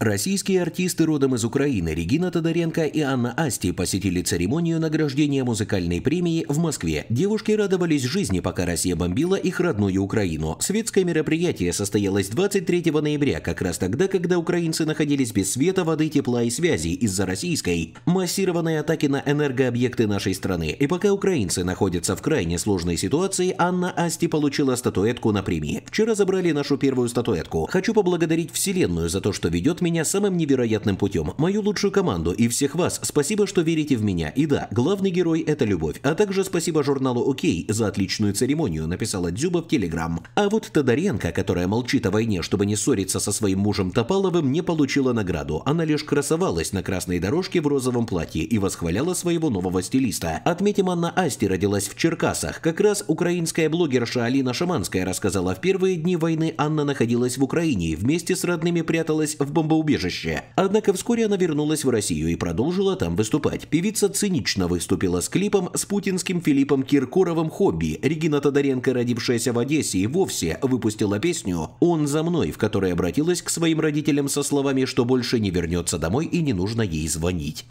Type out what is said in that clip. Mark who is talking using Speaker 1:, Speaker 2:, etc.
Speaker 1: Российские артисты родом из Украины Регина Тодоренко и Анна Асти посетили церемонию награждения музыкальной премии в Москве. Девушки радовались жизни, пока Россия бомбила их родную Украину. Светское мероприятие состоялось 23 ноября, как раз тогда, когда украинцы находились без света, воды, тепла и связи из-за российской массированной атаки на энергообъекты нашей страны. И пока украинцы находятся в крайне сложной ситуации, Анна Асти получила статуэтку на премии. Вчера забрали нашу первую статуэтку. Хочу поблагодарить Вселенную за то, что ведет меня меня самым невероятным путем, мою лучшую команду и всех вас. Спасибо, что верите в меня. И да, главный герой – это любовь. А также спасибо журналу «Окей» за отличную церемонию, написала Дзюба в Телеграм. А вот Тодоренко, которая молчит о войне, чтобы не ссориться со своим мужем Топаловым, не получила награду. Она лишь красовалась на красной дорожке в розовом платье и восхваляла своего нового стилиста. Отметим, Анна Асти родилась в Черкасах. Как раз украинская блогерша Алина Шаманская рассказала, в первые дни войны Анна находилась в Украине вместе с родными пряталась в бомбоубежище убежище. Однако вскоре она вернулась в Россию и продолжила там выступать. Певица цинично выступила с клипом с путинским Филиппом Киркоровым «Хобби». Регина Тодоренко, родившаяся в Одессе, и вовсе выпустила песню «Он за мной», в которой обратилась к своим родителям со словами, что больше не вернется домой и не нужно ей звонить.